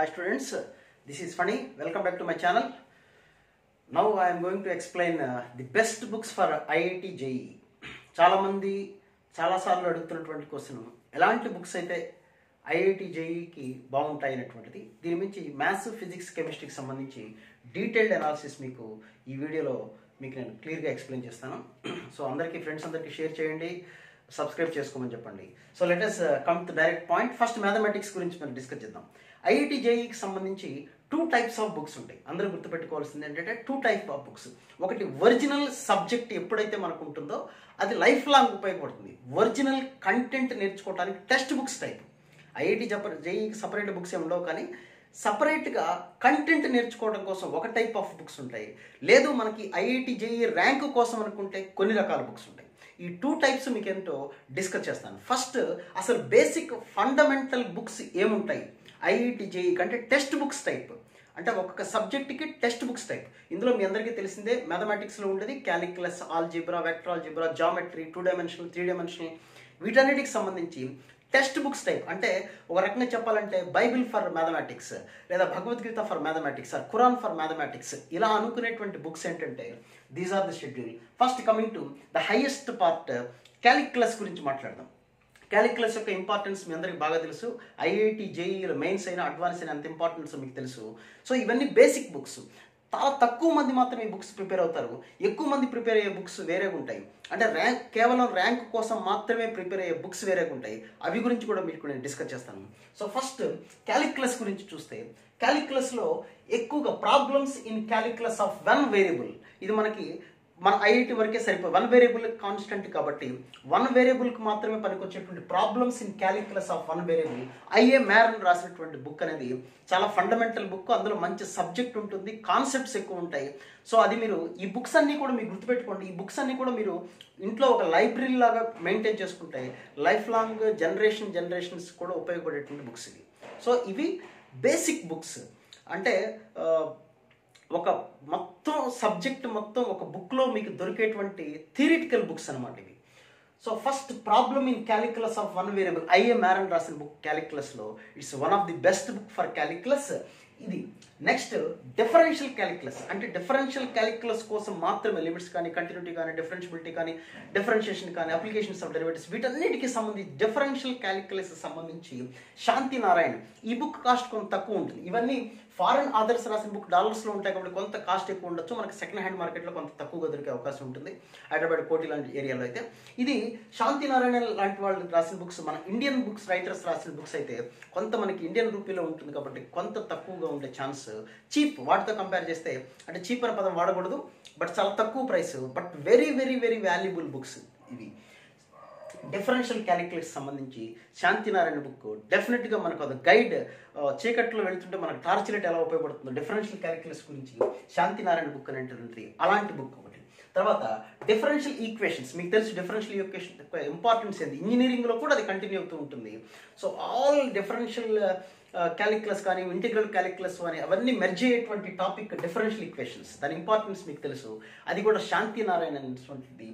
Hi students, this is Funny. Welcome back to my channel. Now I am going to explain uh, the best books for IIT JEE. చాలామంది చాలాసార్లు అడుగుతున్నటువంటి question ఎలాంటి books అయితే IIT జేఈకి బాగుంటాయి అనేటువంటిది దీని మించి మ్యాథ్స్ ఫిజిక్స్ కెమిస్ట్రీకి సంబంధించి డీటెయిల్డ్ అనాలిసిస్ మీకు ఈ వీడియోలో మీకు నేను క్లియర్గా ఎక్స్ప్లెయిన్ చేస్తాను సో అందరికీ ఫ్రెండ్స్ అందరికీ షేర్ చేయండి సబ్స్క్రైబ్ చేసుకోమని చెప్పండి. So let's come to direct point first mathematics గురించి మనం డిస్కస్ చేద్దాం. ఐఐటి జేఈకి సంబంధించి టూ టైప్స్ ఆఫ్ బుక్స్ ఉంటాయి. అందరూ గుర్తుపెట్టుకోవాల్సింది ఏంటంటే టూ టైప్ ఆఫ్ బుక్స్ ఒకటి ఒరిజినల్ సబ్జెక్ట్ ఎప్పుడైతే మనకు ఉంటుందో అది లైఫ్ లాంగ్ ఉపయోగపడుతుంది. ఒరిజినల్ కంటెంట్ నేర్చుకోవడానికి టెక్స్ట్ బుక్స్ టైప్ ఐఐటి జప జేఈకి సపరేట్ బుక్స్ ఏమి ఉండవు కానీ సపరేట్గా కంటెంట్ నేర్చుకోవడం కోసం ఒక టైప్ ఆఫ్ బుక్స్ ఉంటాయి. లేదు మనకి ఐఐటి జేఈ ర్యాంక్ కోసం అనుకుంటే కొన్ని రకాల బుక్స్ ఉంటాయి. ఈ టూ టైప్స్ మీకు ఏంటో డిస్కస్ చేస్తాను. ఫస్ట్ అసలు బేసిక్ ఫండమెంటల్ బుక్స్ ఏముంటాయి? ఐఐటి జేఈ కంటే టెక్స్ట్ బుక్స్ టైప్ అంటే ఒక్కొక్క సబ్జెక్ట్కి టెక్స్ట్ బుక్స్ టైప్ ఇందులో మీ అందరికీ తెలిసిందే మ్యాథమెటిక్స్లో ఉండేది calculus algebra vector algebra geometry two dimensional three dimensional వీటన్నిటికి సంబంధించి టెక్స్ట్ బుక్స్ టైప్. అంటే ఒక రకంగా చెప్పాలంటే బైబిల్ ఫర్ మ్యాథమెటిక్స్ లేదా Bhagavad Gita for mathematics or Quran for mathematics. ఇలా అనుకునేటువంటి బుక్స్ ఏంటంటే these are the schedule first coming to the highest part calculus గురించి మాట్లాడదాం. క్యాలిక్యులస్ యొక్క ఇంపార్టెన్స్ మీ అందరికి బాగా తెలుసు. ఐఐటి జేఈలో మెయిన్స్ అయినా అడ్వాన్స్ అయినా అంత ఇంపార్టెన్స్ మీకు తెలుసు. సో ఇవన్నీ బేసిక్ బుక్స్ చాలా తక్కువ మంది మాత్రమే ఈ బుక్స్ ప్రిపేర్ అవుతారు. ఎక్కువ మంది ప్రిపేర్ అయ్యే బుక్స్ వేరేగా ఉంటాయి. అంటే ర్యాంక్ కేవలం ర్యాంక్ కోసం మాత్రమే ప్రిపేర్ అయ్యే బుక్స్ వేరేగా ఉంటాయి. అవి గురించి కూడా మీకు నేను డిస్కస్ చేస్తాను. సో ఫస్ట్ క్యాలిక్యులస్ గురించి చూస్తే క్యాలిక్యులస్లో ఎక్కువగా problems in calculus of one variable. ఇది మనకి మన ఐఐటి వరకే సరిపోయి వన్ వేరియబుల్ కాన్స్టెంట్ కాబట్టి వన్ వేరియబుల్కి మాత్రమే పనికొచ్చేటువంటి problems in calculus of one variable I A Maron రాసినటువంటి బుక్ అనేది చాలా ఫండమెంటల్ బుక్ అందులో మంచి సబ్జెక్ట్ ఉంటుంది కాన్సెప్ట్స్ ఎక్కువ ఉంటాయి. సో అది మీరు ఈ బుక్స్ అన్నీ కూడా మీరు గుర్తుపెట్టుకోండి. ఈ బుక్స్ అన్నీ కూడా మీరు ఇంట్లో ఒక లైబ్రరీ లాగా మెయింటైన్ చేసుకుంటాయి లైఫ్ లాంగ్ జనరేషన్ జనరేషన్స్ కూడా ఉపయోగపడేటువంటి బుక్స్ ఇవి. సో ఇవి బేసిక్ బుక్స్ అంటే uh, ఒక మొత్తం సబ్జెక్ట్ మొత్తం ఒక బుక్లో మీకు దొరికేటువంటి థియరిటికల్ బుక్స్ అనమాట ఇవి. So first problem in calculus of one variable IA Maron రాసిన book క్యాలిక్యులస్లో it's one of the best book for calculus ఇది నెక్స్ట్ డిఫరెన్షియల్ క్యాలిక్యులస్ అంటే డిఫరెన్షియల్ క్యాలిక్యులస్ కోసం మాత్రమే లిమిట్స్ కానీ కంటిన్యూటీ కానీ డిఫరెన్షియబిలిటీ కానీ డిఫరెన్షియేషన్ కానీ అప్లికేషన్స్ ఆఫ్ డెరివేటివ్స్ వీటన్నిటికి సంబంధించి డిఫరెన్షియల్ క్యాలిక్యులస్ సంబంధించి శాంతి నారాయణ ఈ బుక్ కాస్ట్ కొంత తక్కువ ఉంటుంది. ఇవన్నీ ఫారెన్ ఆథర్స్ రాసిన బుక్ డాలర్స్లో ఉంటాయి కాబట్టి కొంత కాస్ట్ ఎక్కువ ఉండొచ్చు. మనకి సెకండ్ హ్యాండ్ మార్కెట్లో కొంత తక్కువగా దొరికే అవకాశం ఉంటుంది. హైదరాబాద్ కోటి లాంటి ఏరియాలో అయితే. ఇది శాంతి నారాయణ లాంటి వాళ్ళు రాసిన బుక్స్ మన ఇండియన్ బుక్స్ రైటర్స్ రాసిన బుక్స్ అయితే కొంత మనకి ఇండియన్ రూపీలో ఉంటుంది కాబట్టి కొంత తక్కువగా ఉండే ఛాన్స్ చీప్ వాటితో కంపేర్ చేస్తే అంటే చీప్ అనే పదం వాడకూడదు బట్ చాలా తక్కువ price but very very very valuable books ఇవి. డిఫరెన్షియల్ క్యాలిక్యులేషన్ సంబంధించి శాంతినారాయణ బుక్. డెఫినెట్గా మనకు అది గైడ్ చీకట్లో వెళ్తుంటే మనకు టార్చ్ లైట్ ఎలా ఉపయోగపడుతుందో డిఫరెన్షియల్ క్యాలిక్యులేషన్ గురించి శాంతినారాయణ బుక్ అనేటువంటి అలాంటి బుక్ ఒకటి. తర్వాత డిఫరెన్షియల్ ఈక్వేషన్స్ మీకు తెలుసు డిఫరెన్షియల్ ఈక్వేషన్ ఇంపార్టెన్స్ ఏంది? ఇంజనీరింగ్లో కూడా అది కంటిన్యూ అవుతూ ఉంటుంది. సో ఆల్ డిఫరెన్షియల్ క్యాలిక్యులస్ కానీ ఇంటిగ్రల్ క్యాలిక్యులస్ కానీ అవన్నీ మెర్జ్ అయ్యేటువంటి టాపిక్ డిఫరెన్షియల్ ఈక్వేషన్స్ దాని ఇంపార్టెన్స్ మీకు తెలుసు. అది కూడా శాంతి నారాయణ అనేటువంటిది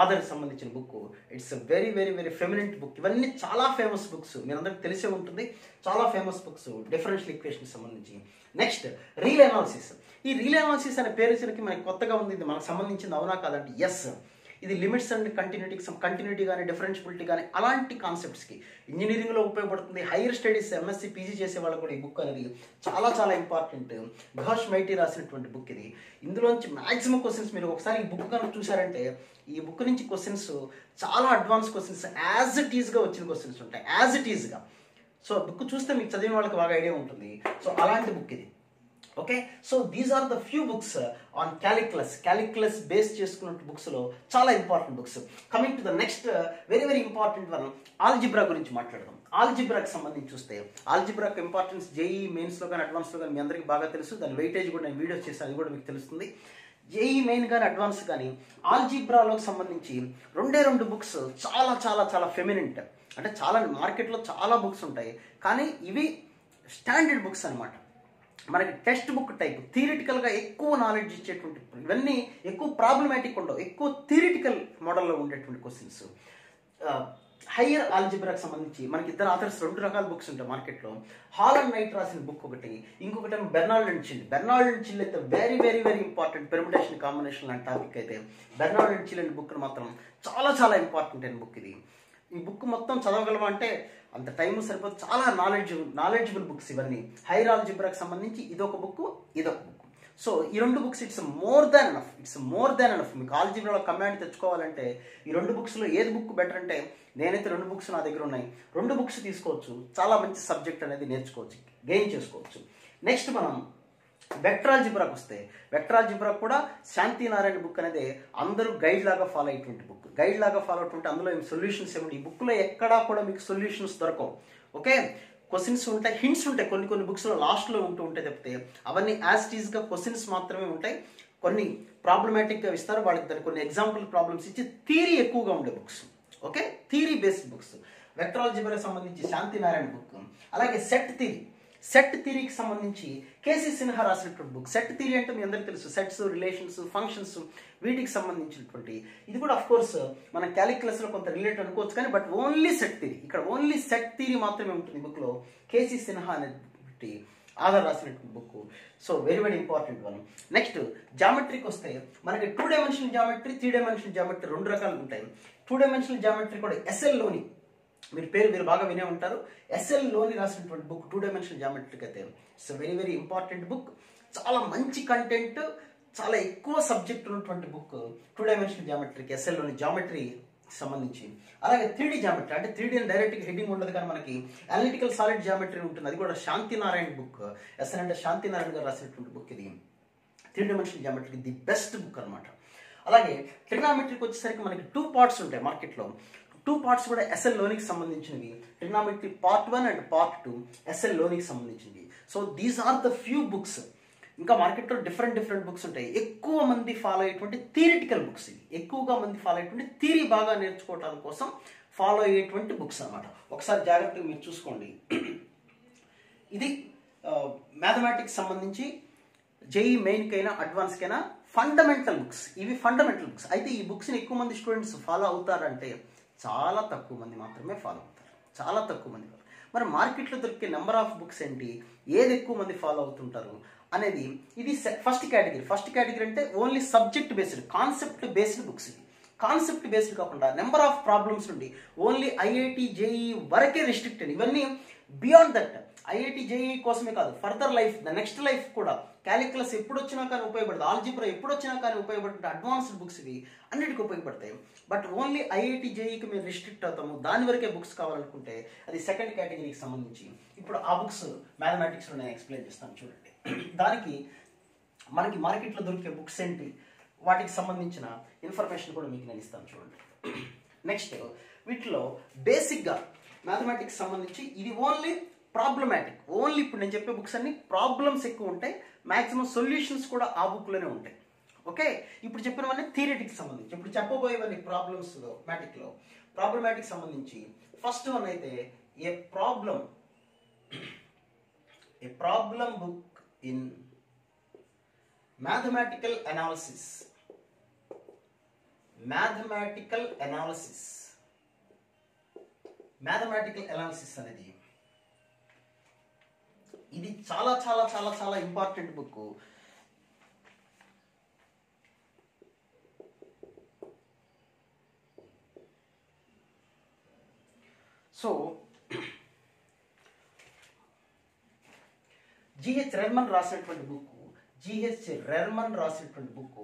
ఆధార్కి సంబంధించిన book it's very very very eminent book ఇవన్నీ చాలా ఫేమస్ బుక్స్ మీరందరికీ తెలిసే ఉంటుంది. చాలా ఫేమస్ బుక్స్ డిఫరెన్షియల్ ఈక్వేషన్ సంబంధించి. నెక్స్ట్ రీల్ అనాలిసిస్ ఈ రీల్ అనాలిసిస్ అనే పేరు సరికి మనకి కొత్తగా ఉంది. ఇది మనకు సంబంధించింది అవునా కాదంటే ఎస్ ఇది లిమిట్స్ అండ్ కంటిన్యూటీకి కంటిన్యూటీ కానీ డిఫరెన్షియబిలిటీ కానీ అలాంటి కాన్సెప్ట్స్కి ఇంజనీరింగ్లో ఉపయోగపడుతుంది. హైయర్ స్టడీస్ ఎంఎస్సి పీజీ చేసే వాళ్ళకి కూడా ఈ బుక్ అనేది చాలా చాలా ఇంపార్టెంట్ ఘోష్ మైటీ రాసినటువంటి బుక్ ఇది. ఇందులోంచి మ్యాక్సిమం క్వశ్చన్స్ మీరు ఒకసారి ఈ బుక్ కనుక చూసారంటే ఈ బుక్ నుంచి క్వశ్చన్స్ చాలా అడ్వాన్స్ క్వశ్చన్స్ యాజ్ ఇట్ ఈజ్గా వచ్చిన క్వశ్చన్స్ ఉంటాయి. యాజ్ ఇట్ ఈజ్గా సో బుక్ చూస్తే మీకు చదివిన వాళ్ళకి బాగా ఐడియా ఉంటుంది. సో అలాంటి బుక్ ఇది. Okay so these are the few books on calculus calculus base చేసుకున్న బుక్స్లో చాలా important books coming to the next very very important one algebra గురించి మాట్లాడదాం. ఆల్జిబ్రాకి సంబంధించి చూస్తే ఆల్జిబ్రాకి ఇంపార్టెన్స్ జేఈ మెయిన్స్లో కానీ అడ్వాన్స్లో కానీ మీ అందరికీ బాగా తెలుసు. దాని వెయిటేజ్ కూడా నేను వీడియోస్ చేశాను అది కూడా మీకు తెలుస్తుంది. జేఈ మెయిన్ కానీ అడ్వాన్స్ కానీ ఆల్జిబ్రాలోకి సంబంధించి రెండే రెండు బుక్స్ చాలా చాలా చాలా ఫెమినెంట్ అంటే చాలా మార్కెట్లో చాలా బుక్స్ ఉంటాయి. కానీ ఇవి స్టాండర్డ్ బుక్స్ అనమాట మనకి టెక్స్ట్ బుక్ టైప్ థియరిటికల్గా ఎక్కువ నాలెడ్జ్ ఇచ్చేటువంటి ఇవన్నీ ఎక్కువ ప్రాబ్లమాటిక్ ఉండవు ఎక్కువ థియరిటికల్ మోడల్లో ఉండేటువంటి క్వశ్చన్స్ హయ్యర్ ఆల్జిబ్రాకి సంబంధించి మనకి ఇద్దరు ఆథర్స్ రెండు రకాల బుక్స్ ఉంటాయి మార్కెట్లో. హాల్ అండ్ నైట్ రాసిన బుక్ ఒకటి ఇంకొకటి ఏమో Barnard and Child Barnard and Child అయితే very very very important permutation combination లాంటి టాపిక్ అయితే బెర్నాల్డ్ అండ్ చిల్ అనే బుక్ మాత్రం చాలా చాలా ఇంపార్టెంట్ అయిన బుక్ ఇది. ఈ బుక్ మొత్తం చదవగలవా అంటే అంత టైం సరిపోదు. చాలా నాలెడ్జ్ నాలెడ్జబుల్ బుక్స్ ఇవన్నీ. హైర్ ఆల్జిబ్రాకి సంబంధించి ఇదొక బుక్ ఇదొక బుక్ సో ఈ రెండు books it's more than enough it's more than enough మీకు ఆల్జిబ్రాలో కమాండ్ తెచ్చుకోవాలంటే ఈ రెండు బుక్స్లో ఏది బుక్ బెటర్ అంటే నేనైతే రెండు బుక్స్ నా దగ్గర ఉన్నాయి. రెండు బుక్స్ తీసుకోవచ్చు. చాలా మంచి సబ్జెక్ట్ అనేది నేర్చుకోవచ్చు. గెయిన్ చేసుకోవచ్చు. నెక్స్ట్ మనం వెక్ట్రాల్ జిబ్రాకి వస్తే వెక్ట్రాల్ జిబ్రా కూడా శాంతి నారాయణ బుక్ అనేది అందరూ గైడ్ లాగా ఫాలో అయ్యేటువంటి బుక్ గైడ్ లాగా ఫాలో అవుతుంటే అందులో ఏం సొల్యూషన్స్ ఏమిటి ఈ బుక్లో ఎక్కడా కూడా మీకు సొల్యూషన్స్ దొరకవు. ఓకే క్వశ్చన్స్ ఉంటాయి హింట్స్ ఉంటాయి కొన్ని కొన్ని బుక్స్లో లాస్ట్లో ఉంటూ ఉంటాయి తప్పితే అవన్నీ యాజ్ టీజ్గా క్వశ్చన్స్ మాత్రమే ఉంటాయి. కొన్ని ప్రాబ్లమాటిక్గా ఇస్తారు వాళ్ళకి దానికి కొన్ని ఎగ్జాంపుల్ ప్రాబ్లమ్స్ ఇచ్చి థీరీ ఎక్కువగా ఉండే books okay theory based books వెక్ట్రాలజీకి సంబంధించి శాంతి నారాయణ బుక్ అలాగే సెట్ థీరీ సెట్ థీరీకి సంబంధించి కేసీ సిన్హా రాసినటువంటి బుక్ సెట్ థిరీ అంటే మీ అందరికీ తెలుసు. సెట్స్ రిలేషన్స్ ఫంక్షన్స్ వీటికి సంబంధించినటువంటి. ఇది కూడా అఫ్ కోర్స్ మన క్యాలిక్యులస్లో కొంత రిలేట్ అనుకోవచ్చు కానీ బట్ ఓన్లీ సెట్ థీరీ ఇక్కడ ఓన్లీ సెట్ థీరీ మాత్రమే ఉంటుంది బుక్లో కేసీ సిన్హా అనేటువంటి ఆధార్ రాసినటువంటి book so very very important one next జామెట్రీకి వస్తే మనకి two dimensional geometry three dimensional geometry రెండు రకాలు ఉంటాయి. టూ డైమెన్షనల్ జామెట్రీ కూడా ఎస్ఎల్లోని మీరు పేరు మీరు బాగా వినే ఉంటారు. ఎస్ఎల్లోని రాసినటువంటి బుక్ టూ డైమెన్షనల్ జామెట్రిక్ అయితే it's very very important book చాలా మంచి కంటెంట్ చాలా ఎక్కువ సబ్జెక్ట్ ఉన్నటువంటి బుక్ టూ డైమెన్షనల్ జామెట్రీకి ఎస్ఎల్లోని జామెట్రీ సంబంధించి. అలాగే త్రీ డీ జామెట్రీ అంటే త్రీ డీ అని డైరెక్ట్గా హెడ్డింగ్ ఉండదు కానీ మనకి అనలిటికల్ సాలిడ్ జామెట్రీ ఉంటుంది. అది కూడా శాంతినారాయణ బుక్ ఎస్ఎల్ అంటే శాంతి నారాయణ గారు రాసినటువంటి బుక్ ఇది. త్రీ డైమెన్షనల్ జామెట్రీకి ది బెస్ట్ బుక్ అనమాట అలాగే ట్రిగ్నామెట్రీకి వచ్చేసరికి మనకి టూ పార్ట్స్ ఉంటాయి మార్కెట్లో టూ పార్ట్స్ కూడా ఎస్ఎల్ లోనికి సంబంధించినవి. Trigonometry part one and part two S లోనికి సంబంధించినవి. So these are the few books ఇంకా మార్కెట్లో డిఫరెంట్ డిఫరెంట్ బుక్స్ ఉంటాయి. ఎక్కువ మంది ఫాలో అయ్యేటువంటి థియరిటికల్ బుక్స్ ఇవి. ఎక్కువగా మంది ఫాలో అయ్యేటువంటి థియరీ బాగా నేర్చుకోవటం కోసం ఫాలో అయ్యేటువంటి బుక్స్ అనమాట ఒకసారి జాగ్రత్తగా మీరు చూసుకోండి. ఇది మ్యాథమెటిక్స్ సంబంధించి జేఈ మెయిన్కైనా అడ్వాన్స్కైనా ఫండమెంటల్ బుక్స్ ఇవి ఫండమెంటల్ బుక్స్ అయితే ఈ బుక్స్ని ఎక్కువ మంది స్టూడెంట్స్ ఫాలో అవుతారంటే చాలా తక్కువ మంది మాత్రమే ఫాలో అవుతారు. చాలా తక్కువ మంది మరి మార్కెట్లో దొరికే నెంబర్ ఆఫ్ బుక్స్ ఏంటి? ఏది ఎక్కువ మంది ఫాలో అవుతుంటారు? అనేది ఇది ఫస్ట్ కేటగిరీ ఫస్ట్ కేటగిరీ అంటే only subject based concept based books ఇవి కాన్సెప్ట్ బేస్డ్ కాకుండా నెంబర్ ఆఫ్ ప్రాబ్లమ్స్ నుండి ఓన్లీ ఐఐటి జేఈ వరకే రిస్ట్రిక్టెడ్ ఇవన్నీ బియాండ్ దట్ ఐఐటి జేఈ కోసమే కాదు further life the next life కూడా. క్యాలిక్యులస్ ఎప్పుడు వచ్చినా కానీ ఉపయోగపడదు ఆల్జిబ్రా ఎప్పుడు వచ్చినా కానీ ఉపయోగపడుతుంది అడ్వాన్స్డ్ బుక్స్ ఇవి అన్నిటికీ ఉపయోగపడతాయి. బట్ ఓన్లీ ఐఐటి జేఈకి మేము రిస్ట్రిక్ట్ అవుతాము. దాని వరకే బుక్స్ కావాలనుకుంటే అది సెకండ్ కేటగిరీకి సంబంధించి. ఇప్పుడు ఆ బుక్స్ మ్యాథమెటిక్స్లో నేను ఎక్స్ప్లెయిన్ చేస్తాను చూడండి. దానికి మనకి మార్కెట్లో దొరికే బుక్స్ ఏంటి? వాటికి సంబంధించిన ఇన్ఫర్మేషన్ కూడా మీకు నేను ఇస్తాను చూడండి. నెక్స్ట్ వీటిలో బేసిక్గా మ్యాథమెటిక్స్ సంబంధించి ఇది ఓన్లీ ప్రాబ్లమాటిక్ ఓన్లీ ఇప్పుడు నేను చెప్పే బుక్స్ అన్ని ప్రాబ్లమ్స్ ఎక్కువ ఉంటాయి. మ్యాక్సిమం సొల్యూషన్స్ కూడా ఆ బుక్లోనే ఉంటాయి. ఓకే ఇప్పుడు చెప్పినవన్నీ థియరిటికి సంబంధించి. ఇప్పుడు చెప్పబోయేవన్నీ ప్రాబ్లమ్స్ మ్యాటిక్లో ప్రాబ్లమాటిక్ సంబంధించి. ఫస్ట్ వన్ అయితే a problem a problem book in mathematical analysis mathematical analysis మ్యాథమెటికల్ analysis అనేది ఇది చాలా చాలా చాలా చాలా important book so G H Berman రాసినటువంటి బుక్ జిహెచ్ రెర్మన్ రాసినటువంటి బుక్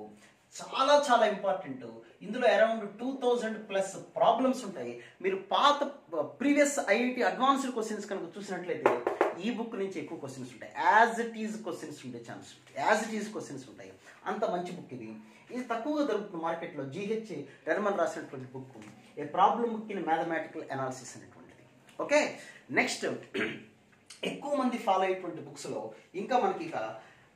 చాలా చాలా ఇంపార్టెంట్ ఇందులో around two thousand plus problems ఉంటాయి. మీరు పాత ప్రీవియస్ ఐఐటి అడ్వాన్స్డ్ క్వశ్చన్స్ కనుక చూసినట్లయితే ఈ బుక్ నుంచి ఎక్కువ క్వశ్చన్స్ ఉంటాయి. యాజ్ ఇట్ ఈజ్ క్వశ్చన్స్ ఉండే chance as it is questions ఉంటాయి. అంత మంచి బుక్ ఇది. ఇది తక్కువగా దొరుకుతుంది మార్కెట్లో. జిహెచ్ రెర్మన్ రాసినటువంటి book a problem book in mathematical analysis అనేటువంటిది. ఓకే నెక్స్ట్ ఎక్కువ మంది ఫాలో అయ్యేటువంటి బుక్స్లో ఇంకా మనకి ఇక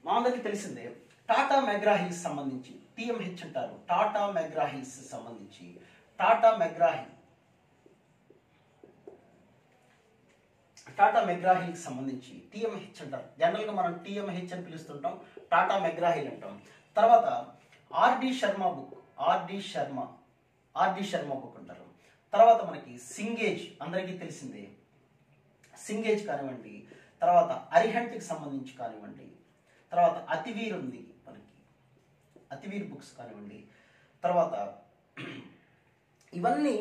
మా అందరికీ తెలిసిందే టాటా మెగ్రాహిల్స్ సంబంధించి టిఎంహెచ్ అంటారు. టాటా మెగ్రాహిల్స్ సంబంధించి. టాటా మెగ్రాహిల్ టాటా మెగ్రాహిల్కి సంబంధించి టిఎంహెచ్ అంటారు. జనరల్గా మనం టిఎంహెచ్ అని పిలుస్తుంటాం. టాటా మెగ్రాహిల్ అంటాం. తర్వాత RD Sharma book RD Sharma RD Sharma book అంటారు. తర్వాత మనకి సింగేజ్ అందరికీ తెలిసిందే. సింగేజ్ కానివ్వండి. తర్వాత అరిహంట్కి సంబంధించి కానివ్వండి. తర్వాత అతివీర్ ఉంది. అతివీర్ బుక్స్ కానివ్వండి తర్వాత ఇవన్నీ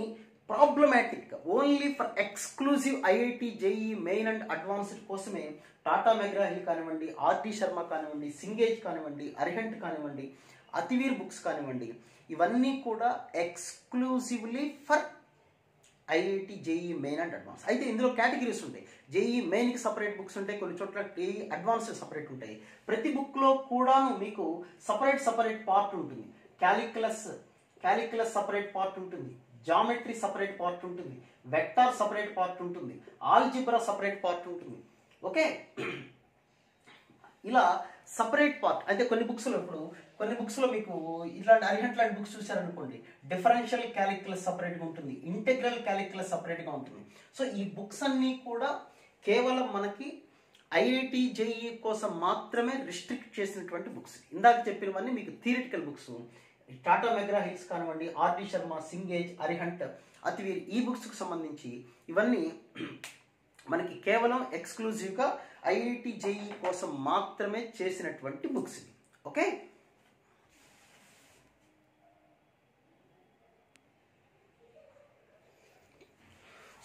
problematic only for exclusive IIT JEE main and advanced కోసమే టాటా మెగ్రాహిల్ కానివ్వండి ఆర్టీ శర్మ కానివ్వండి సింగేజ్ కానివ్వండి అరిహంట్ కానివ్వండి అతివీర్ బుక్స్ కానివ్వండి ఇవన్నీ కూడా exclusively for IIT JEE main and advance. అయితే ఇందులో కేటగిరీస్ ఉంటాయి. జేఈ మెయిన్కి సపరేట్ బుక్స్ ఉంటాయి కొన్ని చోట్ల జేఈ అడ్వాన్స్ సపరేట్ ఉంటాయి. ప్రతి బుక్లో కూడా మీకు సపరేట్ సపరేట్ పార్ట్ ఉంటుంది. క్యాలిక్యులస్ క్యాలిక్యులస్ సపరేట్ పార్ట్ ఉంటుంది. జామెట్రీ సపరేట్ పార్ట్ ఉంటుంది. వెక్టార్ సపరేట్ పార్ట్ ఉంటుంది. ఆల్జిబ్రా సపరేట్ పార్ట్ ఉంటుంది. ఓకే? ఇలా సపరేట్ పార్ట్ అంటే కొన్ని బుక్స్లో ఇప్పుడు కొన్ని బుక్స్లో మీకు ఇట్లాంటి అరిహంట్ లాంటి బుక్స్ చూసారనుకోండి డిఫరెన్షియల్ క్యాలిక్యులస్ సపరేట్గా ఉంటుంది ఇంటెగ్రల్ క్యాలిక్యులస్ సపరేట్గా ఉంటుంది. సో ఈ బుక్స్ అన్నీ కూడా కేవలం మనకి ఐఐటి జేఈ కోసం మాత్రమే రిస్ట్రిక్ట్ చేసినటువంటి బుక్స్ ఇందాక చెప్పినవన్నీ మీకు theoretical books Tata McGraw Hills కానివ్వండి ఆర్డి శర్మ సింగేజ్ అరిహంట్ అతివీర్ ఈ బుక్స్కి సంబంధించి ఇవన్నీ మనకి కేవలం ఎక్స్క్లూజివ్గా ఐఐటి జేఈ కోసం మాత్రమే చేసినటువంటి books okay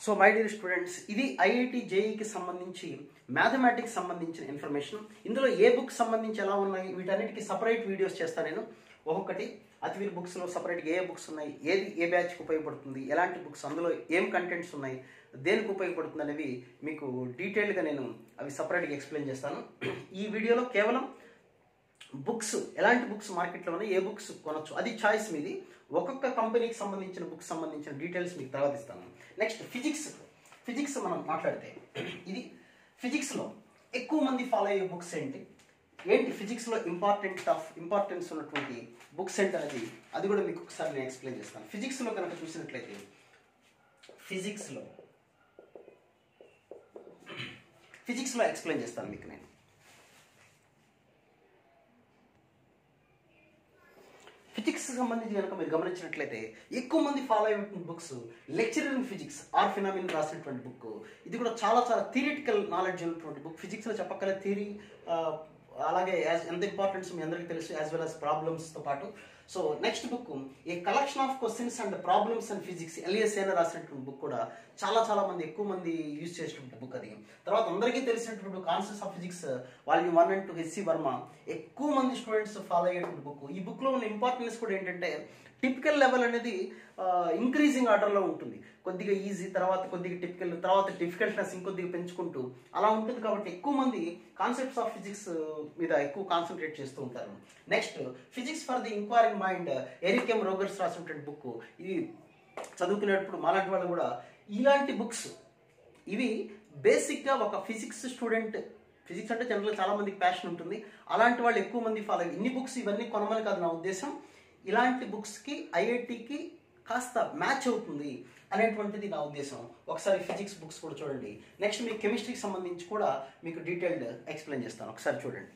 so my dear students ఇది ఐఐటి జేఈకి సంబంధించి మ్యాథమెటిక్స్ సంబంధించిన ఇన్ఫర్మేషన్. ఇందులో ఏ బుక్ సంబంధించి ఎలా ఉన్నాయి వీటన్నిటికి సపరేట్ వీడియోస్ చేస్తాను నేను. ఒక్కొక్కటి అతివీర్ బుక్స్లో సపరేట్గా ఏ బుక్స్ ఉన్నాయి ఏది ఏ బ్యాచ్కి ఉపయోగపడుతుంది ఎలాంటి బుక్స్ అందులో ఏం కంటెంట్స్ ఉన్నాయి దేనికి ఉపయోగపడుతుంది అనేవి మీకు డీటెయిల్గా నేను అవి సపరేట్గా ఎక్స్ప్లెయిన్ చేస్తాను. ఈ వీడియోలో కేవలం బుక్స్ ఎలాంటి బుక్స్ మార్కెట్లో ఉన్నాయి ఏ బుక్స్ కొనొచ్చు. అది చాయిస్ మీది. ఒక్కొక్క కంపెనీకి సంబంధించిన బుక్స్ సంబంధించిన డీటెయిల్స్ మీకు తర్వాత ఇస్తాను. Next physics. ఫిజిక్స్ మనం మాట్లాడితే ఇది ఫిజిక్స్లో ఎక్కువ మంది ఫాలో అయ్యే బుక్స్ ఏంటి? ఏంటి ఫిజిక్స్లో ఇంపార్టెంట్ ఆఫ్ ఇంపార్టెన్స్ ఉన్నటువంటి బుక్స్ ఏంటి అనేది అది కూడా మీకు ఒకసారి నేను ఎక్స్ప్లెయిన్ చేస్తాను. ఫిజిక్స్లో కనుక చూసినట్లయితే ఫిజిక్స్లో ఫిజిక్స్లో ఎక్స్ప్లెయిన్ చేస్తాను మీకు నేను. ఫిజిక్స్ సంబంధించి కనుక మీరు గమనించినట్లయితే ఎక్కువ మంది ఫాలో అయినటువంటి books lecturer in physics R Feynman రాసినటువంటి బుక్ ఇది కూడా చాలా చాలా థియరిటికల్ నాలెడ్జ్ ఉన్నటువంటి బుక్ ఫిజిక్స్లో చెప్పక్కలే థియరీ అలాగే యాజ్ ఎంత ఇంపార్టెన్స్ మీ అందరికీ తెలుసు యాజ్ వెల్ యాజ్ ప్రాబ్లమ్స్తో పాటు. So next book a collection of questions and problems and physics L S అయినా రాసినటువంటి బుక్ కూడా చాలా చాలా మంది ఎక్కువ మంది యూజ్ చేసినటువంటి బుక్ అది. తర్వాత అందరికీ తెలిసినటువంటి concepts of physics volume one and two H C Verma ఎక్కువ మంది స్టూడెంట్స్ ఫాలో అయ్యేటువంటి బుక్ ఈ బుక్లో ఉన్న ఇంపార్టెన్స్ కూడా ఏంటంటే టిపికల్ లెవెల్ అనేది ఇంక్రీజింగ్ ఆర్డర్లో ఉంటుంది. కొద్దిగా ఈజీ తర్వాత కొద్దిగా టిపికల్ తర్వాత డిఫికల్ట్నెస్ ఇంకొద్దిగా పెంచుకుంటూ అలా ఉంటుంది కాబట్టి ఎక్కువ మంది కాన్సెప్ట్స్ ఆఫ్ ఫిజిక్స్ మీద ఎక్కువ కాన్సన్ట్రేట్ చేస్తూ ఉంటారు. Next physics for the inquiring mind Eric M Rogers రాసినటువంటి బుక్ ఇది చదువుకునేటప్పుడు మాలాంటి వాళ్ళు కూడా ఇలాంటి బుక్స్ ఇవి బేసిక్గా ఒక ఫిజిక్స్ స్టూడెంట్ ఫిజిక్స్ అంటే జనరల్గా చాలా మందికి ప్యాషన్ ఉంటుంది. అలాంటి వాళ్ళు ఎక్కువ మంది ఫాలో ఇన్ని బుక్స్ ఇవన్నీ కొనమని కాదు నా ఉద్దేశం. ఇలాంటి బుక్స్కి ఐఐటికి కాస్త మ్యాచ్ అవుతుంది అనేటువంటిది నా ఉద్దేశం. ఒకసారి ఫిజిక్స్ బుక్స్ కూడా చూడండి. నెక్స్ట్ మీకు కెమిస్ట్రీకి సంబంధించి కూడా మీకు డీటెయిల్డ్ ఎక్స్ప్లెయిన్ చేస్తాను. ఒకసారి చూడండి.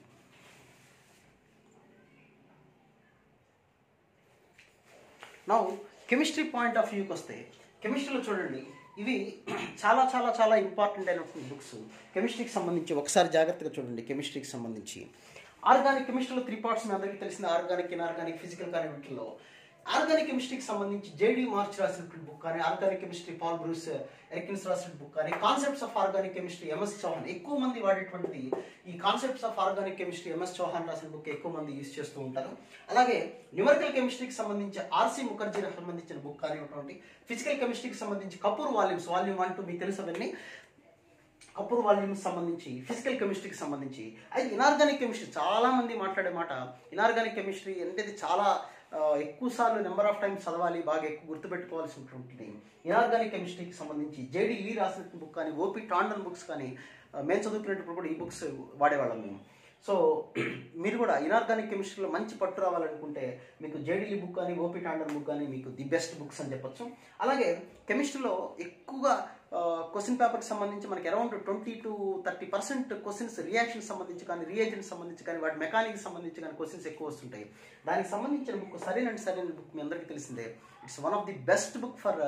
నా కెమిస్ట్రీ పాయింట్ ఆఫ్ వ్యూకి వస్తే కెమిస్ట్రీలో చూడండి ఇవి చాలా చాలా చాలా ఇంపార్టెంట్ అయినటువంటి బుక్స్ కెమిస్ట్రీకి సంబంధించి ఒకసారి జాగ్రత్తగా చూడండి కెమిస్ట్రీకి సంబంధించి. ఆర్గానిక్ కెమిస్ట్రీలో త్రీ పార్ట్స్ మీ అందరికీ తెలిసిన ఆర్గానిక్ ఇన్ఆర్గానిక్ ఫిజికల్ కానీ వీటిలో ఆర్గానిక్ కెమిస్ట్రీకి సంబంధించి జేడి మార్చ్ రాసినటువంటి బుక్ కానీ organic chemistry Paul Bruice Yurkanis రాసిన బుక్ కానీ concepts of organic chemistry M S Chouhan ఎక్కువ మంది వాడేటువంటిది ఈ concepts of organic chemistry M S Chouhan రాసిన బుక్ ఎక్కువ మంది యూజ్ చేస్తూ ఉంటారు. అలాగే న్యూమరికల్ కెమిస్ట్రీకి సంబంధించి ఆర్సీ ముఖర్జీ సంబంధించిన బుక్ కానివ్వండి ఫిజికల్ కెమిస్ట్రీకి సంబంధించి Kapoor volumes volume one two మీకు తెలుసు అవన్నీ. కపూర్ సంబంధించి ఫిజికల్ కెమిస్ట్రీకి సంబంధించి. అయితే ఇనార్గానిక్ కెమిస్ట్రీ. చాలామంది మాట్లాడే మాట ఇనార్గానిక్ కెమిస్ట్రీ అంటే చాలా ఎక్కువసార్లు ఎక్కువ సార్లు నెంబర్ ఆఫ్ టైమ్స్ చదవాలి బాగా ఎక్కువ గుర్తుపెట్టుకోవాల్సి ఉంటుంది ఇనార్గానిక్ కెమిస్ట్రీకి సంబంధించి జేడి లీ రాసిన బుక్ కానీ ఓపి టాండన్ బుక్స్ కానీ మేము చదువుకునేటప్పుడు కూడా ఈ బుక్స్ వాడేవాళ్ళం మేము. సో మీరు కూడా ఇనార్గానిక్ కెమిస్ట్రీలో మంచి పట్టు రావాలనుకుంటే మీకు జేడీలీ బుక్ కానీ ఓపి టాండన్ బుక్ కానీ మీకు ది బెస్ట్ బుక్స్ అని చెప్పొచ్చు. అలాగే కెమిస్ట్రీలో ఎక్కువగా క్వశ్చన్ పేపర్కి సంబంధించి మనకి around twenty two thirty percent questions reaction సంబంధించి కానీ రియేజెంట్ సంబంధించి కానీ వాటి మెకానిక్స్ సంబంధించి కానీ క్వశ్చన్స్ ఎక్కువ వస్తుంటాయి. దానికి సంబంధించిన బుక్ సరైన సరైన బుక్ మీ అందరికీ తెలిసిందే. It's one of the best book for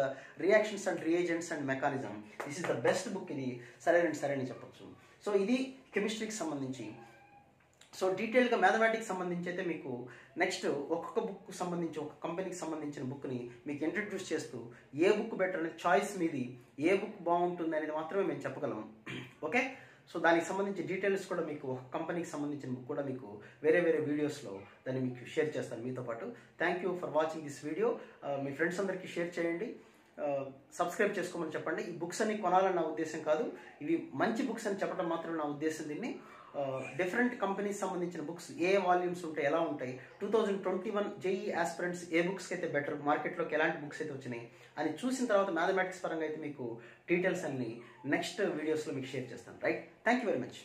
reactions and reagents and mechanism this is the best book ఇది. సరైన సరైన చెప్పచ్చు. సో ఇది కెమిస్ట్రీకి సంబంధించి. సో డీటెయిల్గా మ్యాథమెటిక్స్ సంబంధించి అయితే మీకు నెక్స్ట్ ఒక్కొక్క బుక్ సంబంధించి ఒక కంపెనీకి సంబంధించిన బుక్ని మీకు ఇంట్రడ్యూస్ చేస్తూ ఏ బుక్ బెటర్ అనే చాయిస్ మీది ఏ బుక్ బాగుంటుంది అనేది మాత్రమే మేము చెప్పగలం. ఓకే సో దానికి సంబంధించి డీటెయిల్స్ కూడా మీకు ఒక కంపెనీకి సంబంధించిన బుక్ కూడా మీకు వేరే వేరే వీడియోస్లో దాన్ని మీకు షేర్ చేస్తాను మీతో పాటు. Thank you for watching this video me friends అందరికీ షేర్ చేయండి. Uh, సబ్స్క్రైబ్ చేసుకోమని చెప్పండి. ఈ బుక్స్ అన్ని కొనాలని నా ఉద్దేశం కాదు. ఇవి మంచి బుక్స్ అని చెప్పడం మాత్రం నా ఉద్దేశం దీన్ని. డిఫరెంట్ కంపెనీస్ సంబంధించిన బుక్స్ ఏ వాల్యూమ్స్ ఉంటాయి ఎలా ఉంటాయి? Two thousand twenty one JEE aspirants ఏ బుక్స్కి అయితే బెటర్ మార్కెట్లోకి ఎలాంటి బుక్స్ అయితే వచ్చినాయి? అని చూసిన తర్వాత మ్యాథమెటిక్స్ పరంగా అయితే మీకు డీటెయిల్స్ అన్ని నెక్స్ట్ వీడియోస్లో మీకు షేర్ చేస్తాను. Right thank you very much